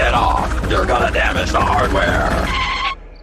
Get off! You're gonna damage the hardware!